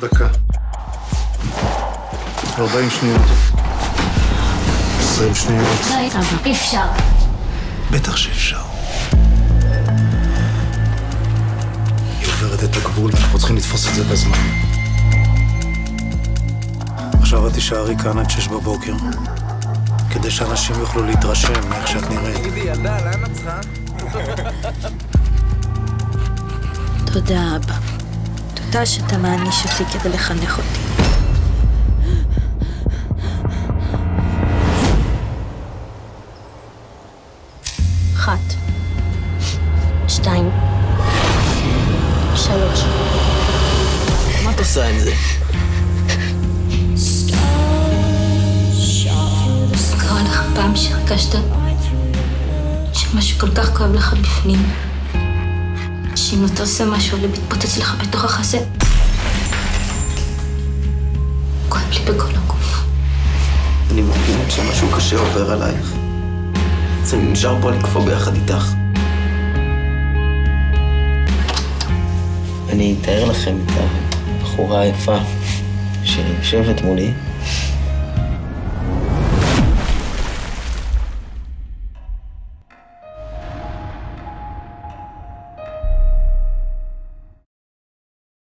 דקה. 40 שניות. 20 שניות. די, אבא, אי אפשר. בטח שאפשר. היא עוברת את הגבול ואנחנו צריכים לתפוס את זה בזמן. עכשיו את תישארי כאן עד שש בבוקר, כדי שאנשים יוכלו להתרשם מאיך שאת נראית. תגידי, ילדה, לאן את צריכה? תודה, אבא. תודה שאתה מעניש אותי כדי לחנך אותי. אחת. שתיים. שלוש. מה את עושה עם זה? קרה לך פעם שהרגשת שמשהו כל כך כואב לך בפנים, שאם אתה עושה משהו זה מתפוצץ לך בתוך החזה. כואב לי בכל הגוף. אני מבין שמשהו קשה עובר עלייך. אני נשאר פה לקפוא ביחד איתך. אני אתאר לכם את הבחורה היפה שיושבת מולי,